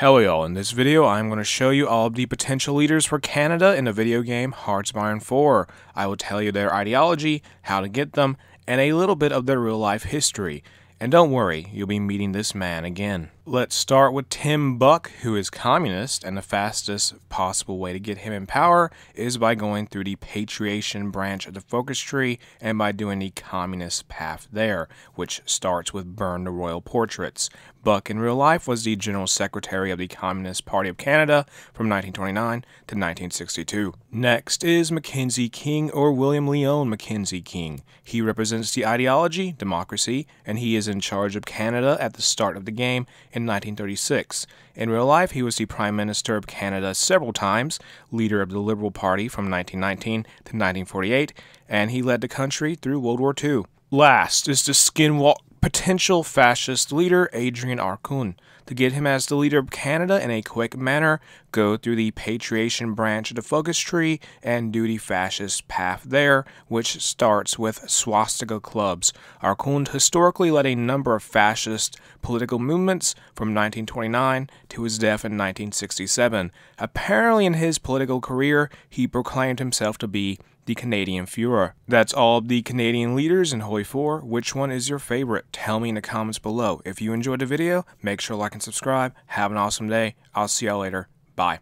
Hello y'all, in this video I'm going to show you all of the potential leaders for Canada in the video game Hearts of Iron 4. I will tell you their ideology, how to get them, and a little bit of their real life history. And don't worry, you'll be meeting this man again. Let's start with Tim Buck, who is communist, and the fastest possible way to get him in power is by going through the patriation branch of the focus tree and by doing the communist path there, which starts with burn the royal portraits. Buck in real life was the General Secretary of the Communist Party of Canada from 1929 to 1962. Next is Mackenzie King or William Lyon Mackenzie King. He represents the ideology, democracy, and he is in charge of Canada at the start of the game in 1936. In real life, he was the Prime Minister of Canada several times, leader of the Liberal Party from 1919 to 1948, and he led the country through World War II. Last is the skinwalk potential fascist leader Adrien Arcand. To get him as the leader of Canada in a quick manner, go through the patriation branch of the focus tree and do the fascist path there, which starts with swastika clubs. Arcun historically led a number of fascist political movements from 1929 to his death in 1967. Apparently, in his political career, he proclaimed himself to be the Canadian Fuhrer. That's all the Canadian leaders in HOI 4. Which one is your favorite? Tell me in the comments below. If you enjoyed the video, make sure to like and subscribe. Have an awesome day. I'll see y'all later. Bye.